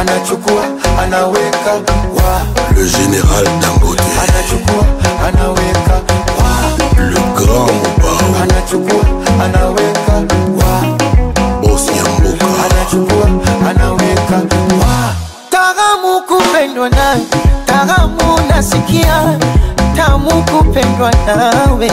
anachukua anaweka wa Le général Dangote, anachukua anaweka wa le grand Mobao, anachukua anaweka wa boss Yamboka, anachukua anaweka wa Taramu kupendwa nawe, taramu nasikia, tamu kupendwa nawe,